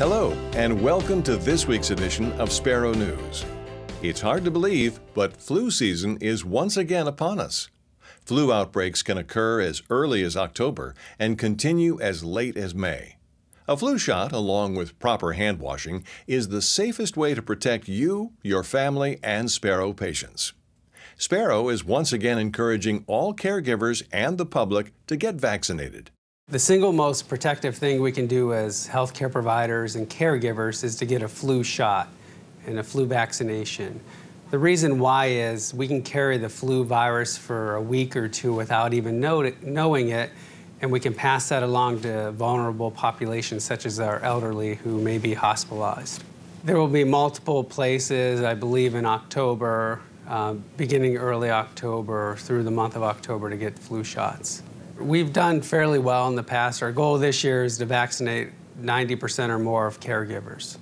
Hello, and welcome to this week's edition of Sparrow News. It's hard to believe, but flu season is once again upon us. Flu outbreaks can occur as early as October and continue as late as May. A flu shot, along with proper hand washing, is the safest way to protect you, your family, and Sparrow patients. Sparrow is once again encouraging all caregivers and the public to get vaccinated. The single most protective thing we can do as healthcare providers and caregivers is to get a flu shot and a flu vaccination. The reason why is we can carry the flu virus for a week or two without even knowing it, and we can pass that along to vulnerable populations such as our elderly who may be hospitalized. There will be multiple places, I believe in October, uh, beginning early October through the month of October to get flu shots. We've done fairly well in the past. Our goal this year is to vaccinate 90% or more of caregivers.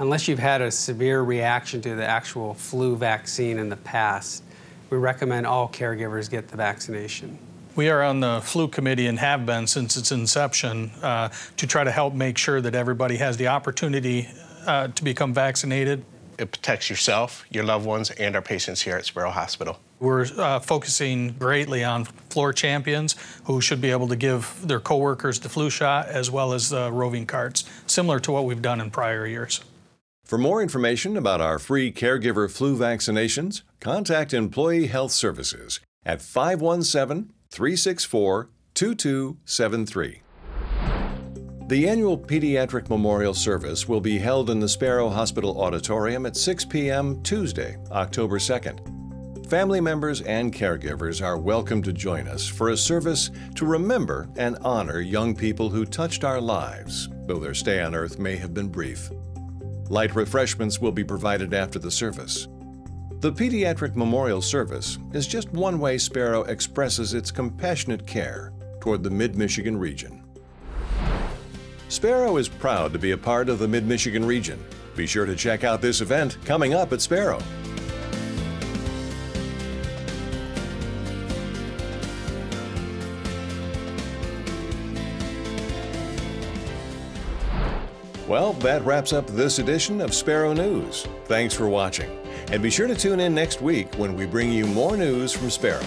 Unless you've had a severe reaction to the actual flu vaccine in the past, we recommend all caregivers get the vaccination. We are on the flu committee and have been since its inception uh, to try to help make sure that everybody has the opportunity uh, to become vaccinated. It protects yourself, your loved ones, and our patients here at Sparrow Hospital. We're uh, focusing greatly on floor champions who should be able to give their coworkers the flu shot as well as the roving carts, similar to what we've done in prior years. For more information about our free caregiver flu vaccinations, contact Employee Health Services at 517 364 2273. The annual Pediatric Memorial Service will be held in the Sparrow Hospital Auditorium at 6 p.m. Tuesday, October 2nd. Family members and caregivers are welcome to join us for a service to remember and honor young people who touched our lives, though their stay on earth may have been brief. Light refreshments will be provided after the service. The Pediatric Memorial Service is just one way Sparrow expresses its compassionate care toward the Mid Michigan region. Sparrow is proud to be a part of the Mid Michigan region. Be sure to check out this event coming up at Sparrow. Well, that wraps up this edition of Sparrow News. Thanks for watching. And be sure to tune in next week when we bring you more news from Sparrow.